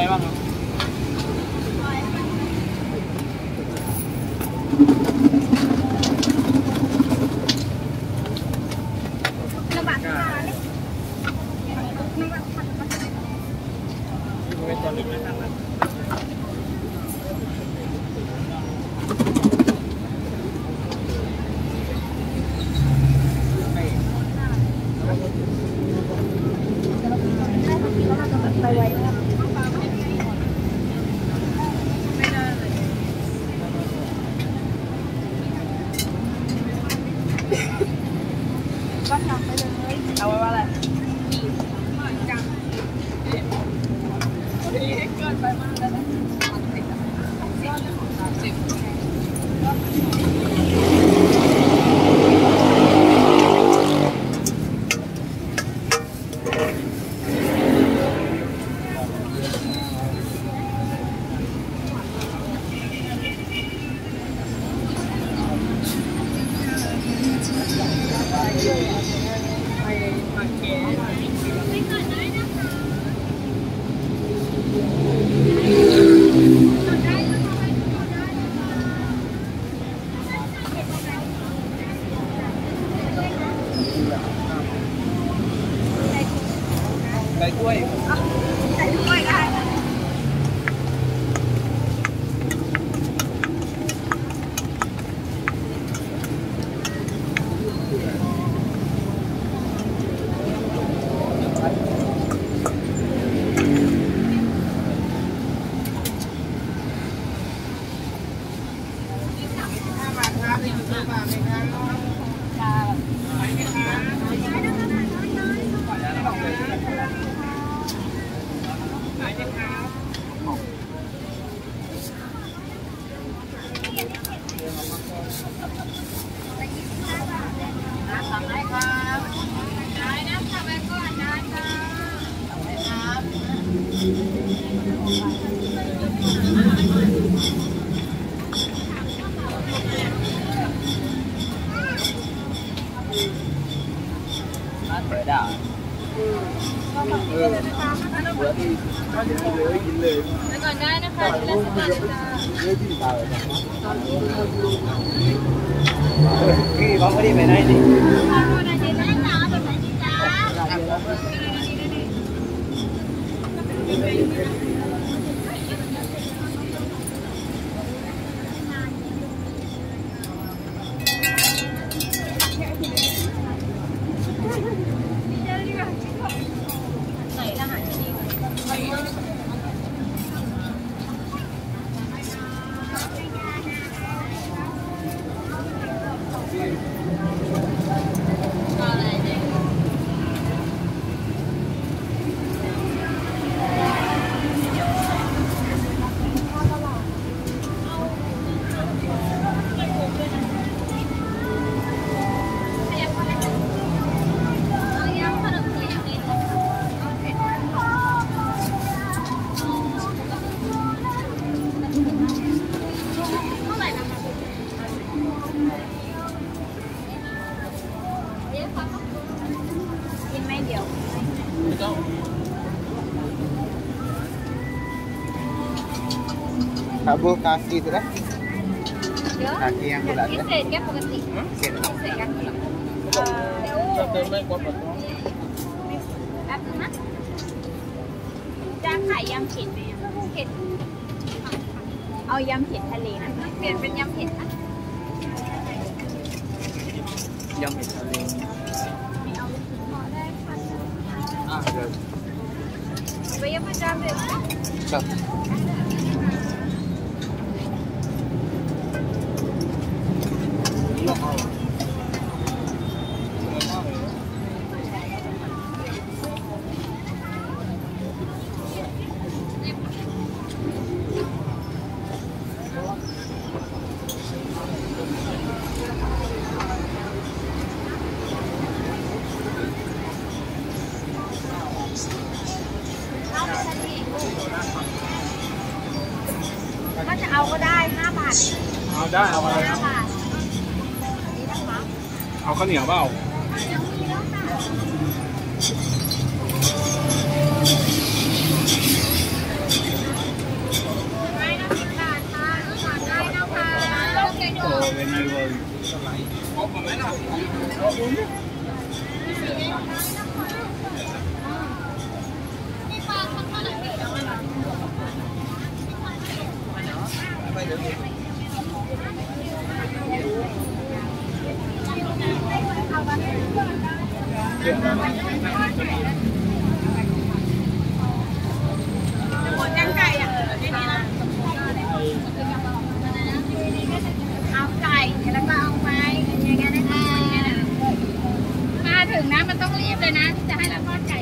台湾の。わけ。regalo. ยได้หัวที่ไม่เลืกินเลยไปก่อนได้นะคะที่ราชการค่ะไม่ที่ตาที่เขาไม่ได้ไปไหนดิไปไหนจ้าไปไหนจ้า เอ่อเดี๋ยวแป๊บนึงนะจะขายยำเผ็ดไหมอะเผ็ดเอายำเผ็ดทะเลนะเปลี่ยนเป็นยำเผ็ดนะ Yang hitam ni. Ah, dah. ไปยำประจำเลยนะ Stop. ได้เอาอะไร5บาทนี่นะคะเอาข้าวเหนียวเปล่าไม่นะสิบบาทค่ะได้นะคะโอเคโอ้เป็นไงเลยหมดยังไก่อะไม่มีละเอาไก่แล้วงเงี้ยนะคะมา ถึงนะมันต้องรีบเลยนะที่จะให้เราทอดไก่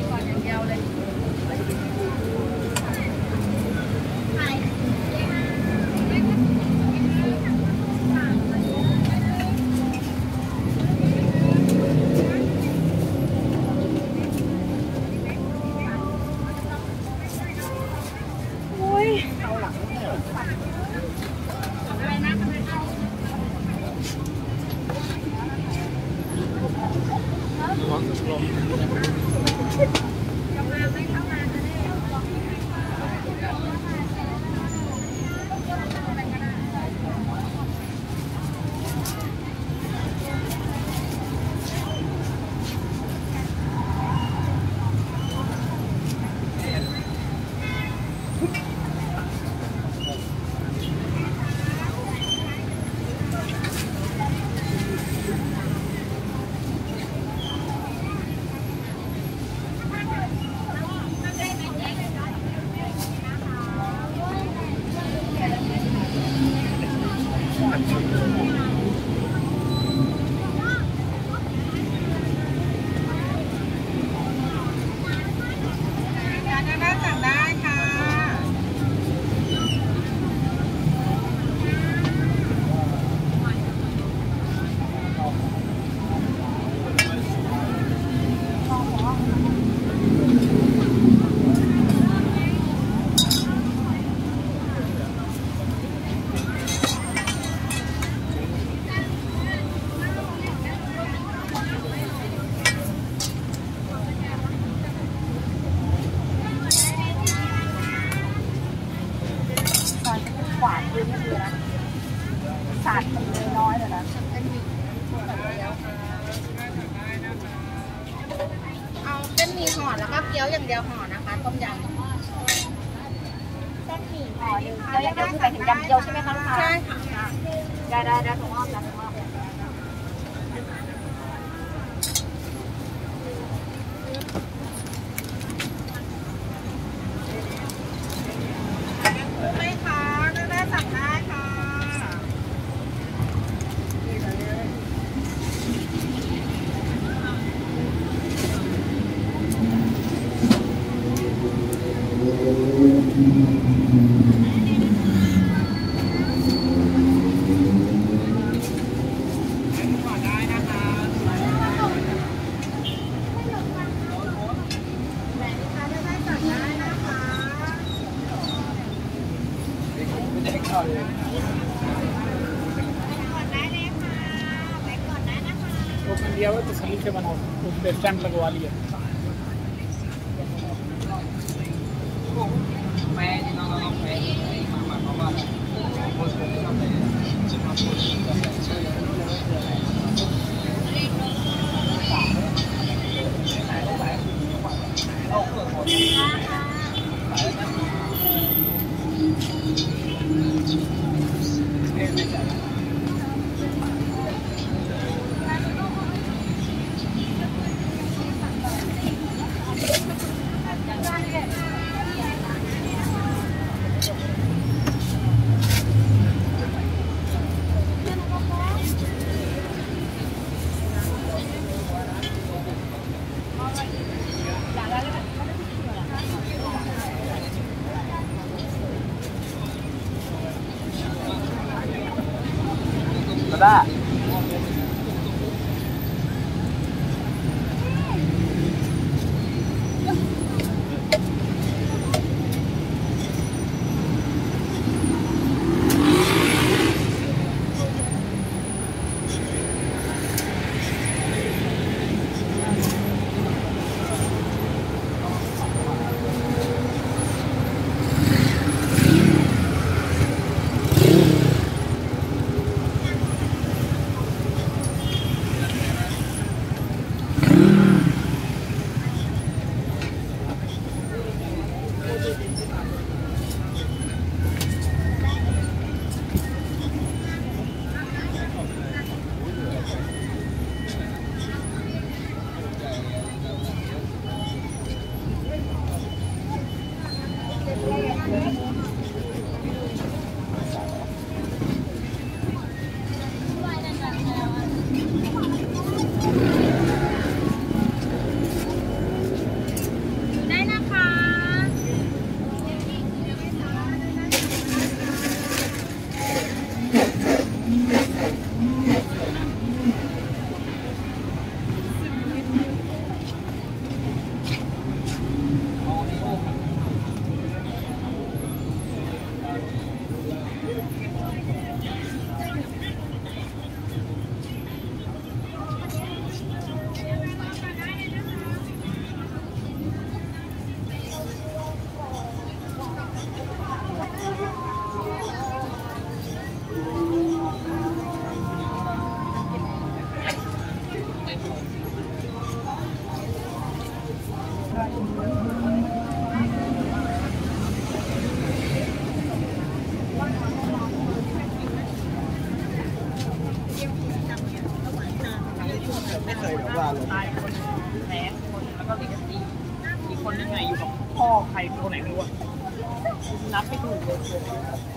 वो तो सही से बनाओ उस उसमें स्टैंड लगवा लिया। Nothing.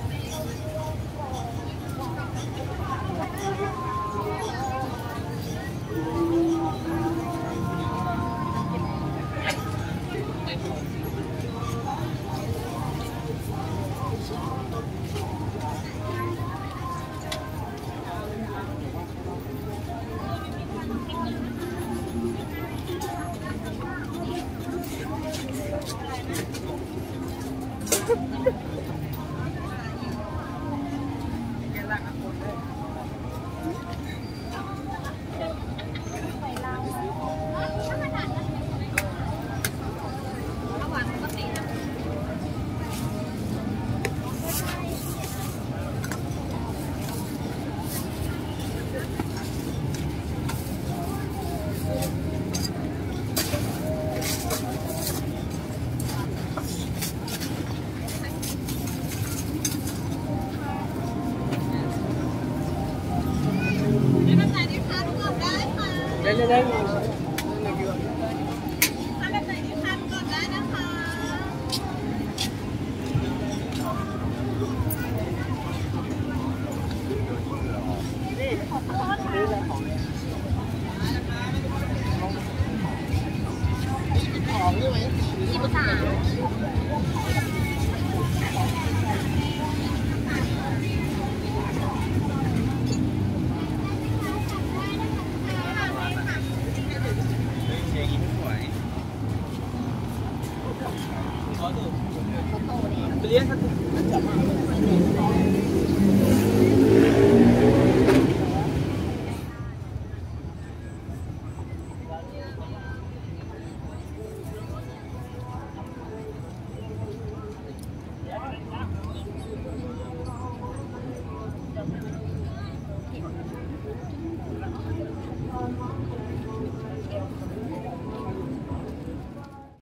لا لا لا